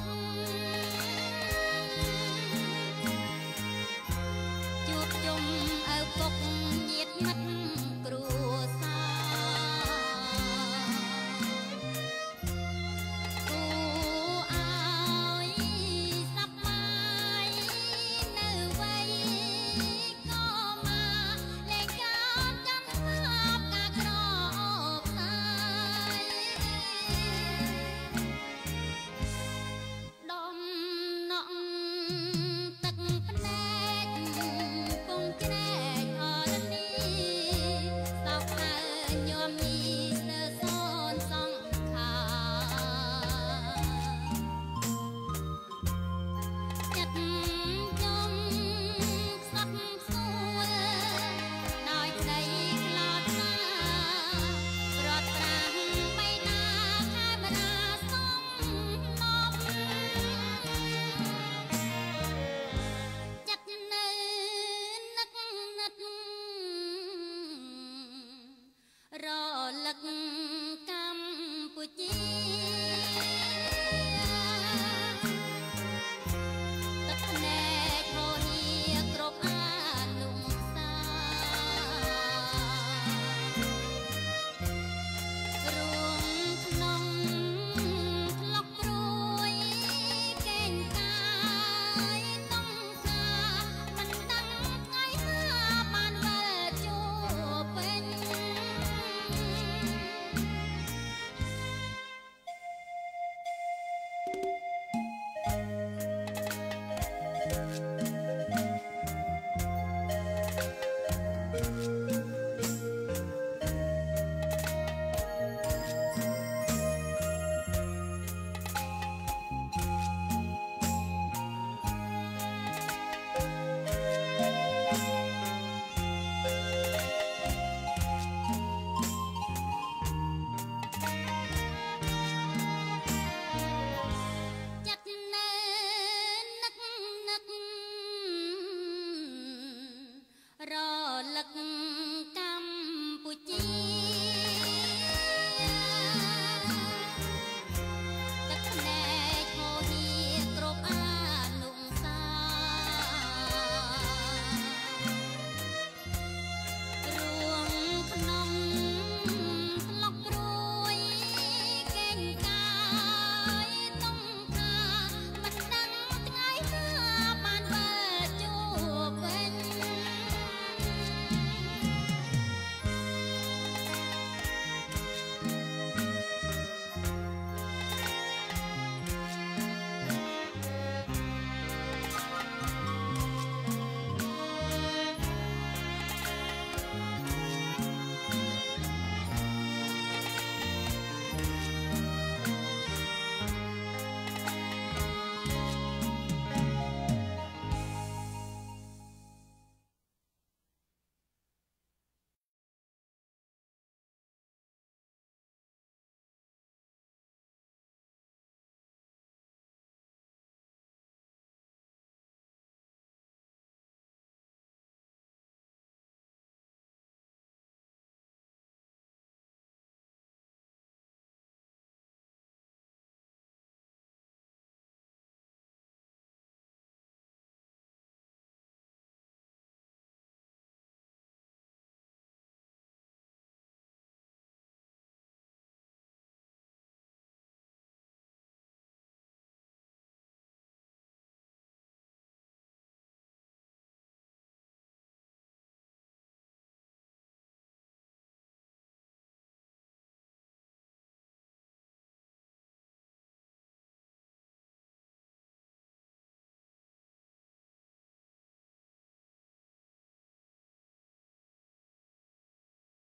Oh.